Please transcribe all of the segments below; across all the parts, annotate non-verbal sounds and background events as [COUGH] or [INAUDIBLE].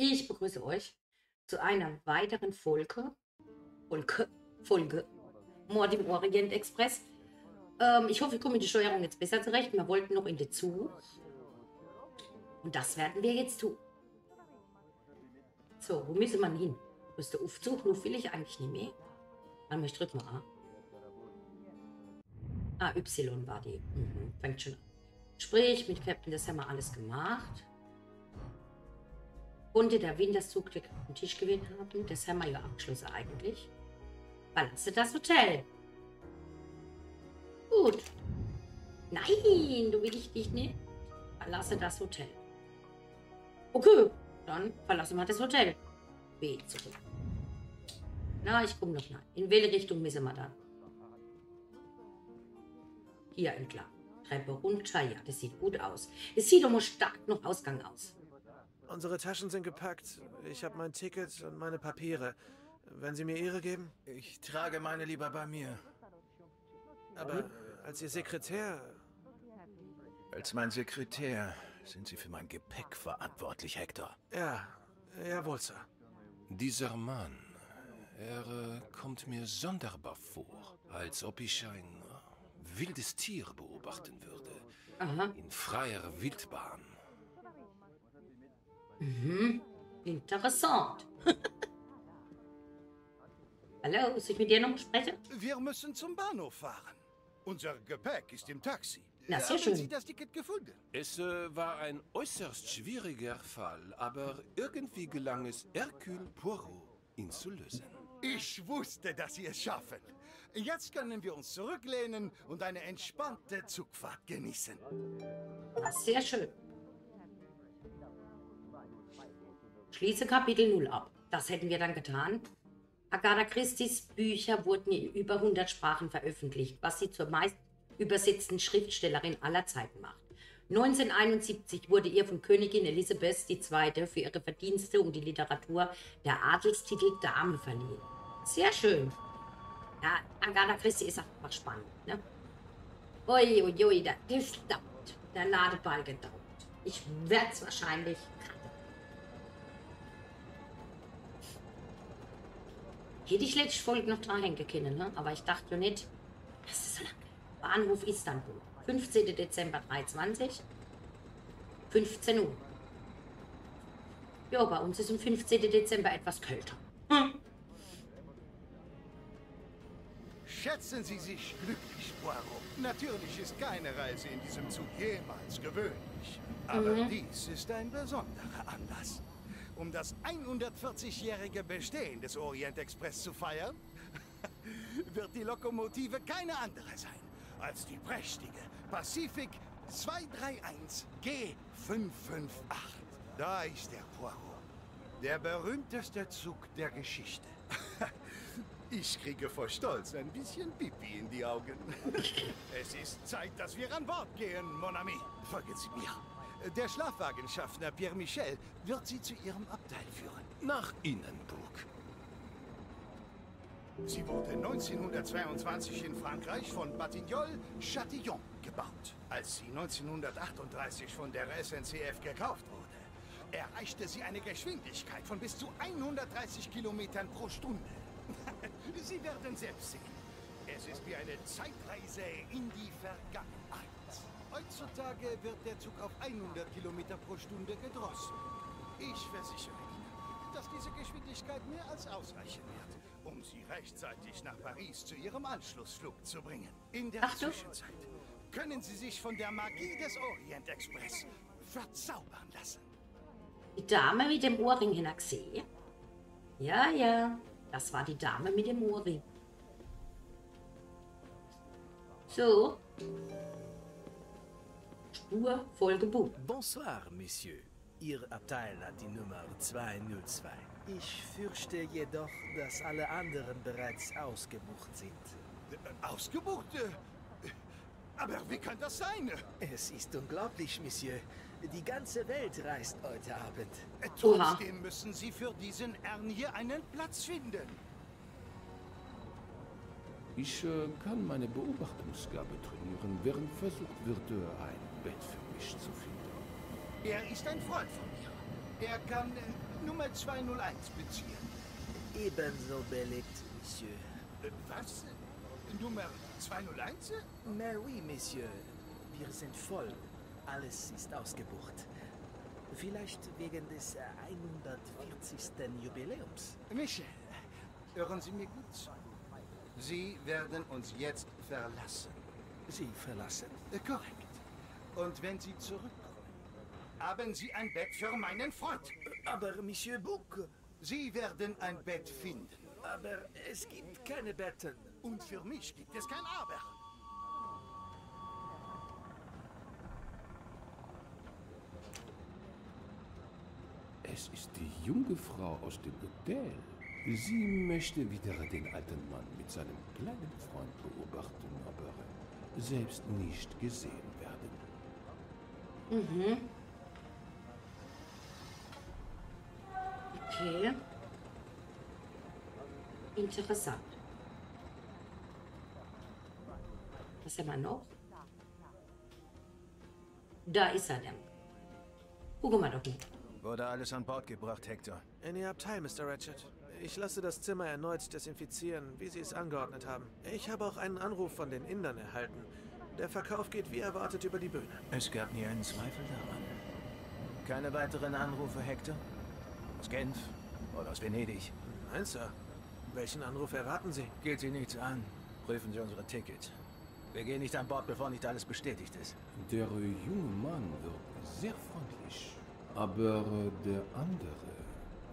Ich begrüße euch zu einer weiteren Folge, Folge, Folge Mord im Orient Express. Ähm, ich hoffe, ich komme mit der Steuerung jetzt besser zurecht. Wir wollten noch in den Zug. Und das werden wir jetzt tun. So, wo müssen wir hin? Ist der Aufzug? Nur will ich eigentlich nicht mehr. Dann ich drück mal A. Ah, Y war die. Mhm, fängt schon an. Sprich, mit Captain, das haben wir alles gemacht. Konnte der auf den Tisch gewinnen haben? Das haben wir ja abgeschlossen eigentlich. Verlasse das Hotel. Gut. Nein, du will ich dich nicht. Verlasse das Hotel. Okay, dann verlassen wir das Hotel. B zurück. Na, ich komme noch nach. In welche Richtung müssen wir dann? Hier entlang. Treppe runter. Ja, das sieht gut aus. Es sieht mal stark noch Ausgang aus. Unsere Taschen sind gepackt. Ich habe mein Ticket und meine Papiere. Wenn Sie mir Ihre geben? Ich trage meine lieber bei mir. Aber als Ihr Sekretär... Als mein Sekretär sind Sie für mein Gepäck verantwortlich, Hector. Ja, jawohl, Sir. Dieser Mann, er äh, kommt mir sonderbar vor, als ob ich ein äh, wildes Tier beobachten würde. Aha. In freier Wildbahn. Mhm. Interessant. [LAUGHS] Hallo, ist ich mit dir noch sprechen? Wir müssen zum Bahnhof fahren. Unser Gepäck ist im Taxi. Na, sehr Haben schön. Sie das Ticket gefunden? Es äh, war ein äußerst schwieriger Fall, aber irgendwie gelang es Hercule Poirot, ihn zu lösen. Ich wusste, dass Sie es schaffen. Jetzt können wir uns zurücklehnen und eine entspannte Zugfahrt genießen. Ah, sehr schön. Schließe Kapitel 0 ab. Das hätten wir dann getan. Agatha Christie's Bücher wurden in über 100 Sprachen veröffentlicht, was sie zur meist übersetzten Schriftstellerin aller Zeiten macht. 1971 wurde ihr von Königin Elisabeth II. für ihre Verdienste um die Literatur der Adelstitel Dame verliehen. Sehr schön. Ja, Agatha Christie ist einfach spannend. Ne? Ui, ui, da- das dauert. Der Ladebalken dauert. Ich werde es wahrscheinlich cutten. Hätte ich letzte Folge noch dran hängen können, ne? aber ich dachte ja nicht, das ist so lange. Bahnhof Istanbul, 15. Dezember 23, 15 Uhr. Ja, bei uns ist am 15. Dezember etwas kälter. Schätzen Sie sich glücklich, Poirot. Natürlich ist keine Reise in diesem Zug jemals gewöhnlich. Aber dies ist ein besonderer Anlass. Um das 140-jährige Bestehen des Orient Express zu feiern, [LAUGHS] wird die Lokomotive keine andere sein als die prächtige Pacific 231 G558. Da ist der Poirot. Der berühmteste Zug der Geschichte. [LAUGHS] Ich kriege vor Stolz ein bisschen Pipi in die Augen. [LAUGHS] es ist Zeit, dass wir an Bord gehen, Mon ami. Folgen Sie mir. Der Schlafwagenschaffner Pierre Michel wird Sie zu Ihrem Abteil führen. Nach Ihnen, Bug. Sie wurde 1922 in Frankreich von Batignolles Chatillon gebaut. Als sie 1938 von der SNCF gekauft wurde, erreichte sie eine Geschwindigkeit von bis zu 130 Kilometern pro Stunde. [LAUGHS] sie werden selbst sehen. Es ist wie eine Zeitreise in die Vergangenheit. Heutzutage wird der Zug auf 100 Kilometer pro Stunde gedrosselt. Ich versichere Ihnen, dass diese Geschwindigkeit mehr als ausreichen wird, um Sie rechtzeitig nach Paris zu Ihrem Anschlussflug zu bringen. In der Ach. Zwischenzeit können Sie sich von der Magie des Orient Express verzaubern lassen. Die Dame mit dem Ohrring hin gesehen? Ja, ja, das war die Dame mit dem Ohrring. So. Spur voll gebucht. Bonsoir, Monsieur. Ihr Abteil hat die Nummer 202. Ich fürchte jedoch, dass alle anderen bereits ausgebucht sind. Äh, Ausgebucht? Äh, Aber wie kann das sein? Es ist unglaublich, Monsieur. Die ganze Welt reist heute Abend. Äh, Trotzdem müssen Sie für diesen Herrn hier einen Platz finden. Ich äh, kann meine Beobachtungsgabe trainieren, während versucht wird, ein Bett für mich zu finden. Er ist ein Freund von mir. Er kann, äh, Nummer 201 beziehen. Ebenso belegt, Monsieur. Äh, Was? Nummer 201? Mais oui, Monsieur. Wir sind voll. Alles ist ausgebucht. Vielleicht wegen des äh, 140. Jubiläums. Michel, hören Sie mir gut zu. Sie werden uns jetzt verlassen. Sie verlassen. Äh, Korrekt. Und wenn Sie zurückkommen, haben Sie ein Bett für meinen Freund. Aber Monsieur Bouc, Sie werden ein Bett finden. aber es gibt keine Betten. Und für mich gibt es kein Aber. Es ist die junge Frau aus dem Hotel. Sie möchte wieder den alten Mann mit seinem kleinen Freund beobachten, aber selbst nicht gesehen werden. Okay. Interessant. Was haben wir noch? Da ist er dann. Gucken wir doch mal. Wurde alles an Bord gebracht, Hector. In Ihr Abteil, Mr. Ratchet. Ich lasse das Zimmer erneut desinfizieren, wie Sie es angeordnet haben. Ich habe auch einen Anruf von den Indern erhalten. Der Verkauf geht wie erwartet über die Bühne. Es gab nie einen Zweifel daran. Keine weiteren Anrufe, Hector? Aus Genf oder aus Venedig? Nein, Sir. Welchen Anruf erwarten Sie? Geht Sie nichts an. Prüfen Sie unsere Tickets. Wir gehen nicht an Bord, bevor nicht alles bestätigt ist. Der junge Mann wirkt sehr freundlich. Aber der andere,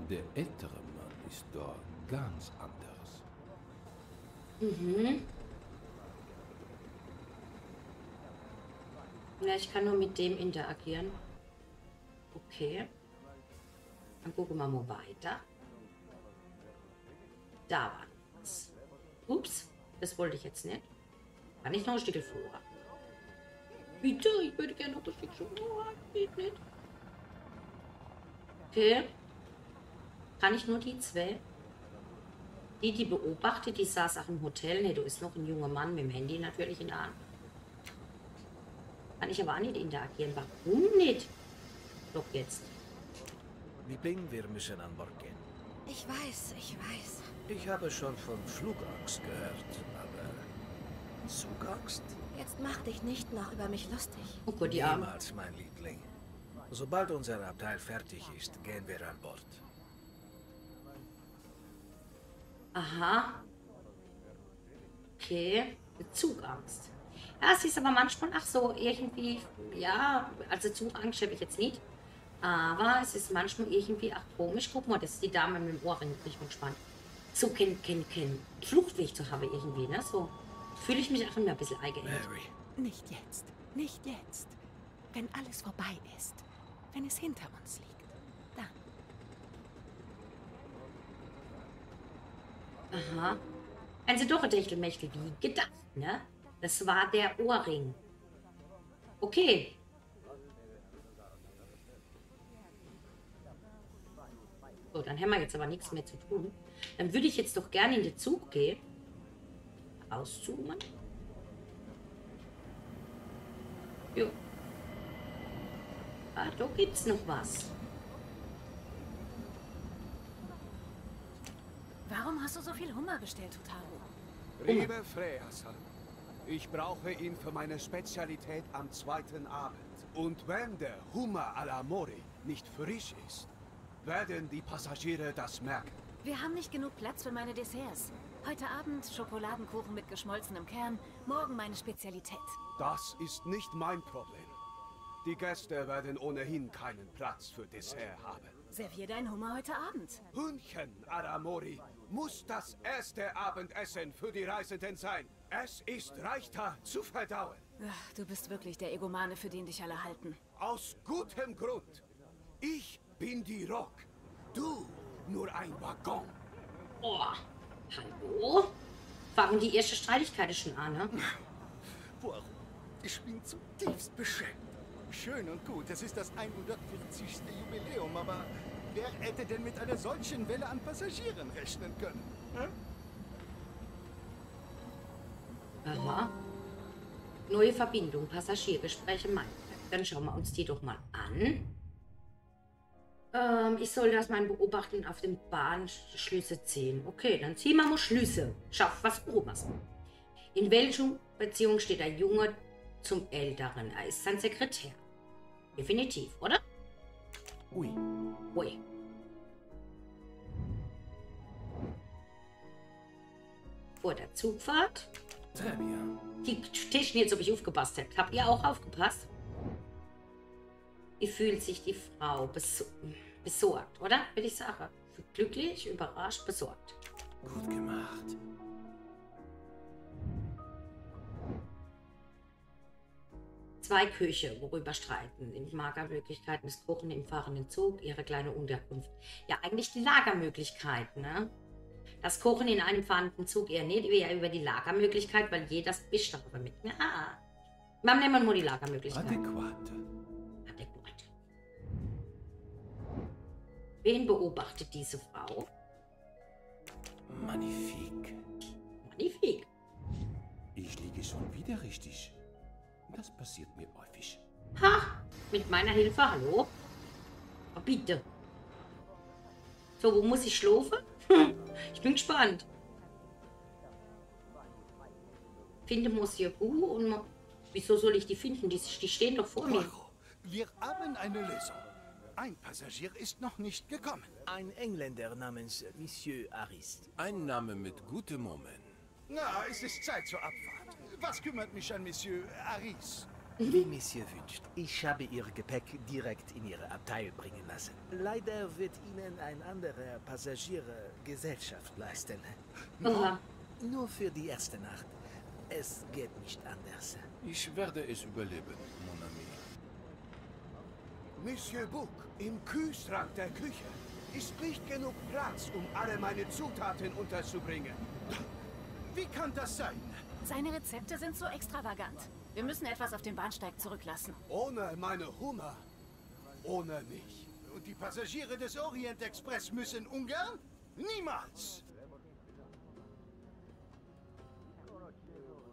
der ältere Mann, ist da ganz anders. Ja, ich kann nur mit dem interagieren. Okay. Dann gucken wir mal weiter. Da war was. Ups, das wollte ich jetzt nicht. Kann ich noch ein Stück vor? Bitte, ich würde gerne noch ein Stück vor. Geht nicht. Okay. Kann ich nur die zwei? Die, die beobachtet, die saß auch im Hotel. Ne, du ist noch ein junger Mann mit dem Handy natürlich in der Hand. Kann ich aber auch nicht interagieren. Warum nicht? Doch jetzt. Liebling, wir müssen an Bord gehen. Ich weiß, ich weiß. Ich habe schon von Flugangst gehört, aber Zugangst? Jetzt mach dich nicht noch über mich lustig. Oh Gott, die Arme. Niemals, mein Liebling. Sobald unser Abteil fertig ist, gehen wir an Bord. Aha. Okay. Zugangst. Ja, es ist aber manchmal, ach so, irgendwie, ja, also Zugangst habe ich jetzt nicht. Aber es ist manchmal irgendwie auch komisch. Guck mal, das ist die Dame mit dem Ohrring. Ich bin gespannt. So kein, kein, kein Fluchtweg zu haben irgendwie, ne? So fühle ich mich auch immer ein bisschen eingeengt. Nicht jetzt. Nicht jetzt. Wenn alles vorbei ist. Wenn es hinter uns liegt. Dann. Aha. Also doch ein Techtelmechtel wie gedacht, ne? Das war der Ohrring. Okay. So, dann haben wir jetzt aber nichts mehr zu tun. Dann würde ich jetzt doch gerne in den Zug gehen. Auszoomen. Jo. Ah, da gibt's noch was. Warum hast du so viel Hummer bestellt, Totaro? Liebe Freyasan, ich brauche ihn für meine Spezialität am zweiten Abend. Und wenn der Hummer à la Mori nicht frisch ist, werden die Passagiere das merken. Wir haben nicht genug Platz für meine Desserts. Heute Abend Schokoladenkuchen mit geschmolzenem Kern, morgen meine Spezialität. Das ist nicht mein Problem. Die Gäste werden ohnehin keinen Platz für Dessert haben. Servier dein Hummer heute Abend. Hühnchen à la Mori muss das erste Abendessen für die Reisenden sein. Es ist leichter zu verdauen. Ach, du bist wirklich der Egomane, für den dich alle halten. Aus gutem Grund. Ich bin die Rock. Du nur ein Waggon. Oh, hallo? Fangen die erste Streitigkeit schon an, ne? [LAUGHS] Warum? Ich bin zutiefst beschämt. Schön und gut, es ist das 140. Jubiläum, aber wer hätte denn mit einer solchen Welle an Passagieren rechnen können? Hm? Aha. Neue Verbindung, Passagiergespräche Mannheim. Dann schauen wir uns die doch mal an. Ähm, ich soll das mein Beobachten auf den Bahnschlüsse ziehen. Okay, dann ziehen wir mal Schlüsse. Schaff was Großes. In welcher Beziehung steht der Junge zum Älteren? Er ist sein Sekretär. Definitiv, oder? Oui. Ui. Vor der Zugfahrt. Bien. Die testen jetzt, ob ich aufgepasst hätte. Habt ihr auch aufgepasst? Wie fühlt sich die Frau beso besorgt, oder? Würde ich sagen. Glücklich, überrascht, besorgt. Gut gemacht. Zwei Köche, worüber streiten. In Magermöglichkeiten des Kochen im fahrenden Zug, ihre kleine Unterkunft. Ja, eigentlich die Lagermöglichkeiten, ne? Das Kochen in einem fahrenden Zug eher nicht, eher über die Lagermöglichkeit, weil jeder Bisch darüber mit. Ja. Dann nehmen wir nur die Lagermöglichkeit. Adäquat. Adäquat. Wen beobachtet diese Frau? Magnifique. Magnifik. Ich liege schon wieder richtig. Das passiert mir häufig. Ha! Mit meiner Hilfe, hallo? Oh, bitte. So, wo muss ich schlafen? Ich bin gespannt. Finde Monsieur Bou und... Mo Wieso soll ich die finden? Die, die stehen doch vor mir. Poirot, wir haben eine Lösung. Ein Passagier ist noch nicht gekommen. Ein Engländer namens Monsieur Arist. Ein Name mit gutem Omen. Na, es ist Zeit zur Abfahrt. Was kümmert mich an Monsieur Aris? Wie Monsieur wünscht. Ich habe Ihr Gepäck direkt in Ihre Abteil bringen lassen. Leider wird Ihnen ein anderer Passagier Gesellschaft leisten. Oha. Nur für die erste Nacht. Es geht nicht anders. Ich werde es überleben, mon ami. Monsieur Book, im Kühlschrank der Küche ist nicht genug Platz, um alle meine Zutaten unterzubringen. Wie kann das sein? Seine Rezepte sind so extravagant. Wir müssen etwas auf dem Bahnsteig zurücklassen. Ohne meine Hummer, ohne mich. Und die Passagiere des Orient Express müssen Ungarn? Niemals!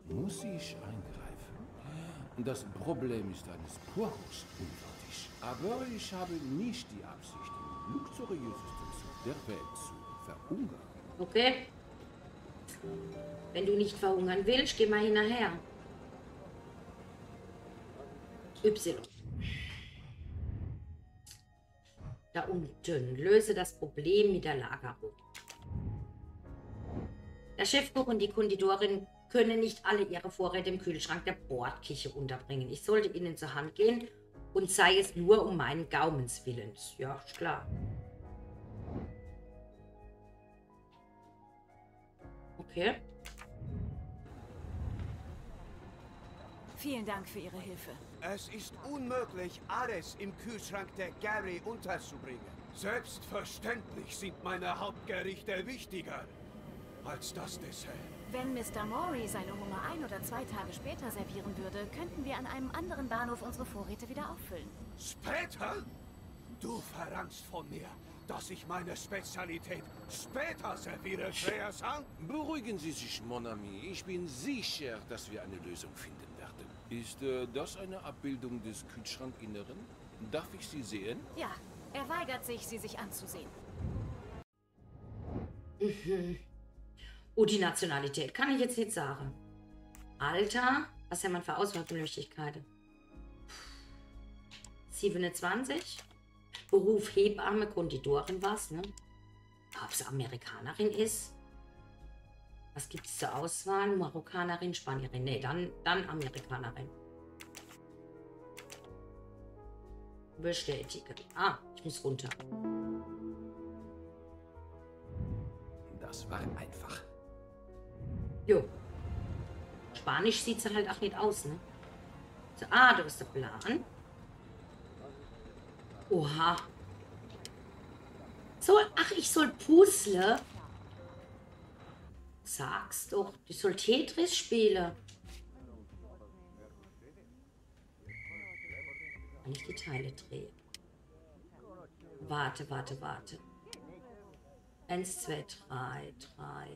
Muss ich eingreifen? Das Problem ist eines Poiros unwürdig. Aber ich habe nicht die Absicht, im luxuriösesten Zug der Welt zu verhungern. Okay. Wenn du nicht verhungern willst, geh mal hinterher. Y. Da unten. Löse das Problem mit der Lagerung. Der Chefkoch und die Konditorin können nicht alle ihre Vorräte im Kühlschrank der Bordküche unterbringen. Ich sollte ihnen zur Hand gehen und sei es nur um meinen Gaumens Willens. Ja, ist klar. Okay. Vielen Dank für Ihre Hilfe. Es ist unmöglich, alles im Kühlschrank der Gary unterzubringen. Selbstverständlich sind meine Hauptgerichte wichtiger als das Dessert. Wenn Mr. Maury seine Hummer ein oder zwei Tage später servieren würde, könnten wir an einem anderen Bahnhof unsere Vorräte wieder auffüllen. Später? Du verlangst von mir, dass ich meine Spezialität später serviere, Freya-san? Beruhigen Sie sich, mon ami. Ich bin sicher, dass wir eine Lösung finden. Ist äh, das eine Abbildung des Kühlschrankinneren? Darf ich sie sehen? Ja, er weigert sich, sie sich anzusehen. Oh, die Nationalität kann ich jetzt nicht sagen. Alter, was hat man für Auswahlmöglichkeiten? 27. Beruf Hebamme, Konditorin was, ne? Ob sie Amerikanerin ist? Was gibt es zur Auswahl? Marokkanerin, Spanierin? Nee, dann, dann Amerikanerin. Bestätigen. Ah, ich muss runter. Das war einfach. Jo. Spanisch sieht sie halt auch nicht aus, ne? So, ah, da ist der Plan. Oha. So, ach, ich soll Puzzle. Sag's doch, ich soll Tetris spielen. Wenn ich die Teile drehe. Warte, warte, warte. Eins, zwei, drei, drei.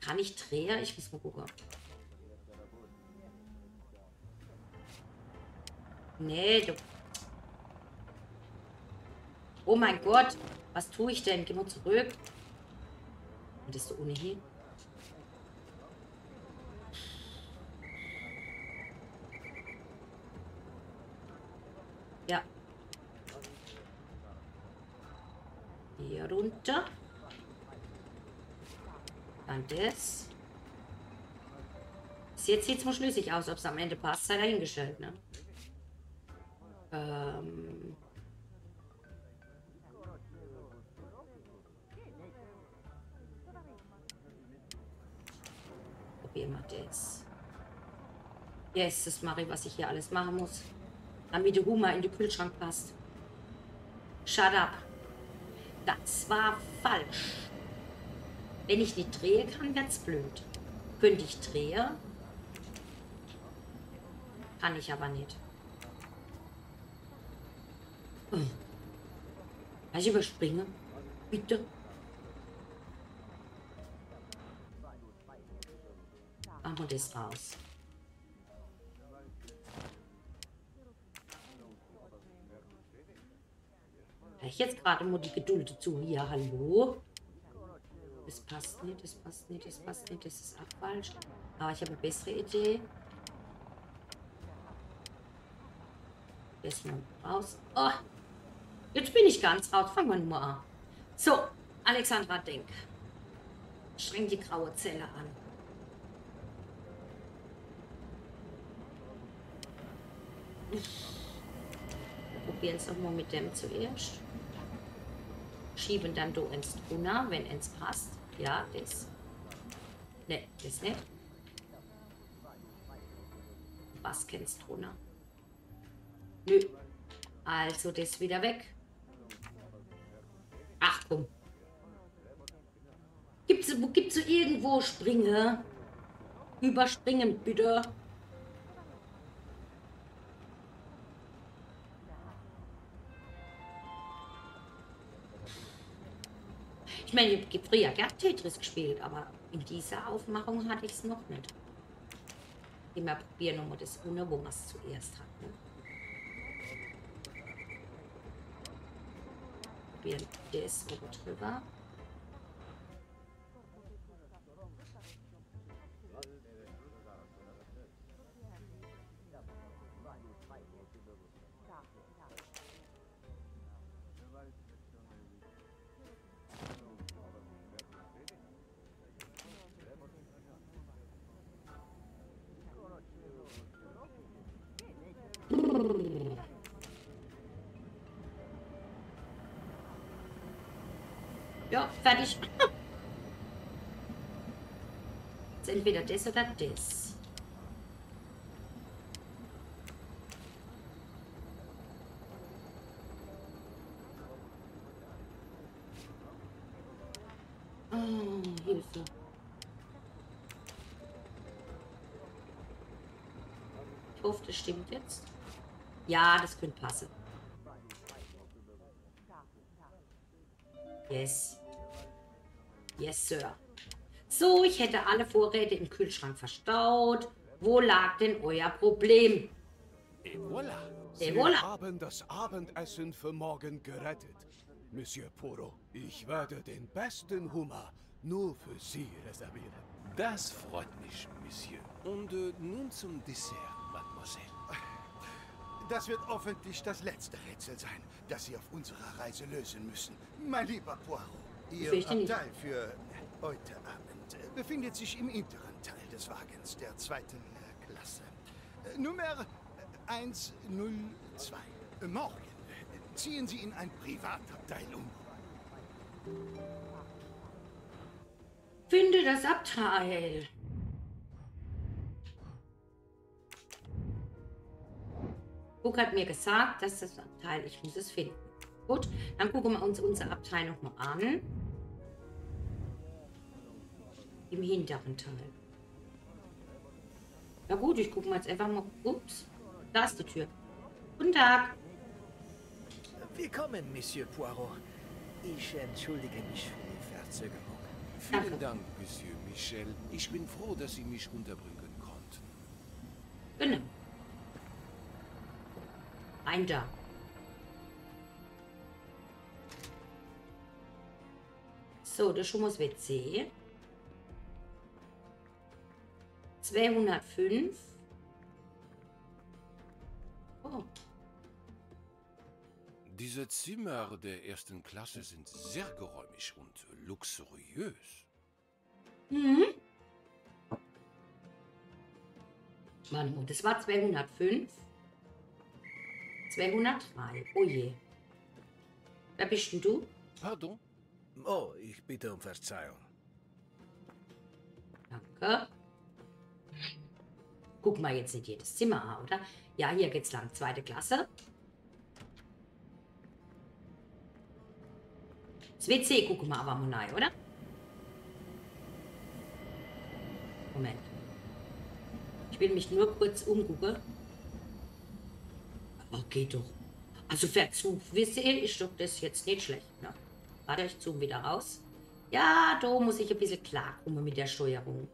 Kann ich drehen? Ich muss mal gucken. Nee, du. Oh mein Gott. Was tue ich denn? Geh mal zurück. Und ist du ohnehin? Ja. Hier runter. Dann das. Jetzt sieht es mal schlüssig aus, ob es am Ende passt, sei dahingestellt, ne? Ähm. Mache ich, was ich hier alles machen muss. Damit der Hummer in den Kühlschrank passt. Shut up. Das war falsch. Wenn ich nicht drehe kann, wird's blöd. Könnte ich drehen? Kann ich aber nicht. Hm. ich überspringe? Bitte? Machen wir das raus. Ich jetzt gerade mal die Geduld zu hier. Hallo? Das passt nicht, das passt nicht, das passt nicht, das ist auch falsch. Aber ich habe eine bessere Idee. Erstmal raus. Oh, jetzt bin ich ganz raus. Fangen wir nur an. So, Alexandra, denk. Streng die graue Zelle an. Probieren es nochmal mit dem zuerst schieben dann du ins drunter, wenn es passt. Ja, das. Ne, das nicht. Was kennst du drunter? Nö. Also das wieder weg. Ach komm. Gibt's, gibt's irgendwo Springe? Überspringen bitte. Ich meine, ich habe früher gern Tetris gespielt, aber in dieser Aufmachung hatte ich es noch nicht. Immer probieren nochmal das ohne, wo man es zuerst hat. Ne? Probieren das oben drüber. Jetzt entweder das oder das. Oh, Hilfe. Ich hoffe, das stimmt jetzt. Ja, das könnte passen. Yes. Yes, Sir. So, ich hätte alle Vorräte im Kühlschrank verstaut. Wo lag denn euer Problem? Et voilà. Et Sie haben das Abendessen für morgen gerettet, Monsieur Poro. Ich werde den besten Hummer nur für Sie reservieren. Das freut mich, Monsieur. Und äh, nun zum Dessert, Mademoiselle. Das wird hoffentlich das letzte Rätsel sein, das Sie auf unserer Reise lösen müssen. Mein lieber Poirot, Ihr. Abteil für heute Abend befindet sich im hinteren Teil des Wagens der zweiten äh, Klasse. Äh, Nummer 102. Äh, Morgen ziehen Sie in ein Privatabteil um. Finde das Abteil. Cook hat mir gesagt, dass das Abteil, ich muss es finden. Gut, dann gucken wir uns unser Abteil nochmal an. Im hinteren Teil. Ja gut, ich gucke mal jetzt einfach mal. Ups, da ist die Tür. Guten Tag. Willkommen, Monsieur Poirot. Ich entschuldige mich für die Verzögerung. Vielen Danke. Dank, Monsieur Michel. Ich bin froh, dass Sie mich unterbringen konnten. Genau. Ein da. So, das ist schon mal das WC. 205. Oh, Diese Zimmer der ersten Klasse sind sehr geräumig und luxuriös. Mhm. Mal, das war 205. 203. Oh je. Wer bist denn du? Pardon? Oh, ich bitte um Verzeihung. Danke. Guck mal jetzt nicht jedes Zimmer an, oder? Ja, hier geht's lang. Zweite Klasse. Das WC gucken wir aber mal rein, oder? Moment. Ich will mich nur kurz umgucken. Aber geht doch. Also für Zugwisse ist doch das jetzt nicht schlecht, ne? Warte, ich zoome wieder raus. Ja, da muss ich ein bisschen klarkommen mit der Steuerung.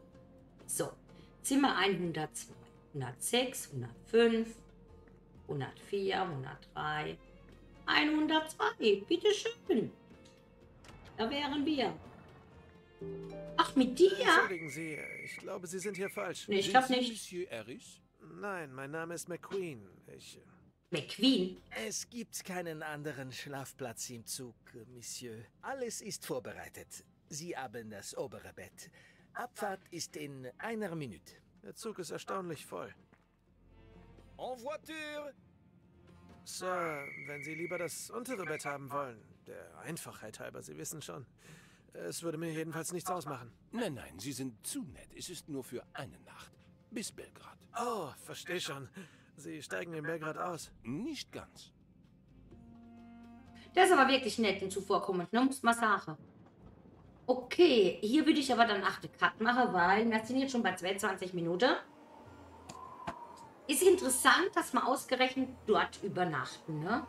So, Zimmer 102, 106, 105, 104, 103, 102. Bitteschön. Da wären wir. Ach, mit dir? Entschuldigen Sie, ich glaube, Sie sind hier falsch. Nee, ich glaube nicht. Monsieur Harris? Nein, mein Name ist McQueen. Ich. äh, McQueen. Es gibt keinen anderen Schlafplatz im Zug, Monsieur. Alles ist vorbereitet. Sie haben das obere Bett. Abfahrt ist in einer Minute. Der Zug ist erstaunlich voll. En voiture! Sir, wenn Sie lieber das untere Bett haben wollen, der Einfachheit halber, Sie wissen schon. Es würde mir jedenfalls nichts ausmachen. Nein, nein, Sie sind zu nett. Es ist nur für eine Nacht. Bis Belgrad. Oh, verstehe schon. Sie steigen in Belgrad aus. Nicht ganz. Der ist aber wirklich nett und zuvorkommend, ne? Muss man sagen. Okay, hier würde ich aber dann achte Cut machen, weil wir sind jetzt schon bei 22 Minuten. Ist interessant, dass wir ausgerechnet dort übernachten, ne?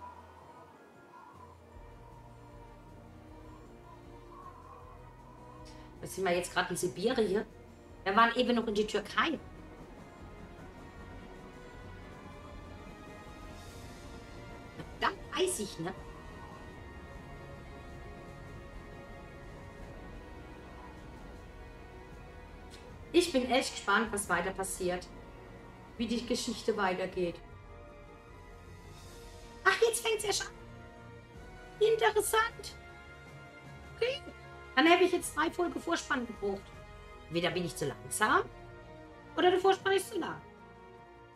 Was sind wir jetzt gerade in Sibirien? Wir waren eben noch in die Türkei. Dann weiß ich, ne? Ich bin echt gespannt, was weiter passiert. Wie die Geschichte weitergeht. Ach, jetzt fängt es erst an. Interessant. Okay. Dann habe ich jetzt drei Folgen Vorspann gebraucht. Entweder bin ich zu langsam oder der Vorspann ist zu lang.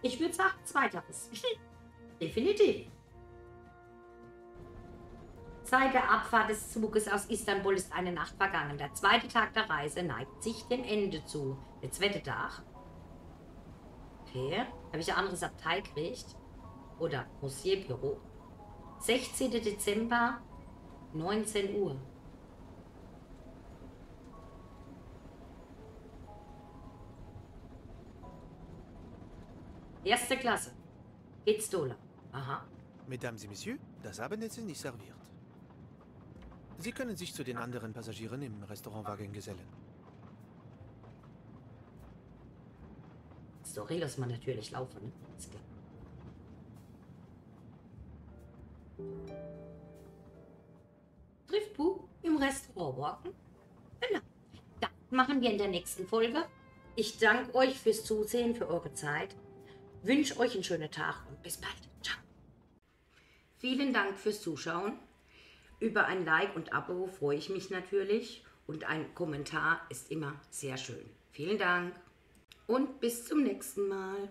Ich würde sagen, zweiteres. [LAUGHS] Definitiv. Seit der Abfahrt des Zuges aus Istanbul ist eine Nacht vergangen. Der zweite Tag der Reise neigt sich dem Ende zu. Der zweite Tag. Okay. Habe ich ein anderes Abteil gekriegt? Oder Musierbüro. 16. Dezember, 19 Uhr. Erste Klasse. Geht's Dola. Aha. Mesdames et Messieurs, das Abendessen ist serviert. Sie können sich zu den anderen Passagieren im Restaurantwagen gesellen. Story lässt man natürlich laufen. Ne? Ist klar. Triffbuch im Restaurant walken. Genau. Das machen wir in der nächsten Folge. Ich danke euch fürs Zusehen, für eure Zeit. Wünsche euch einen schönen Tag und bis bald. Ciao. Vielen Dank fürs Zuschauen. Über ein Like und Abo freue ich mich natürlich. Und ein Kommentar ist immer sehr schön. Vielen Dank und bis zum nächsten Mal.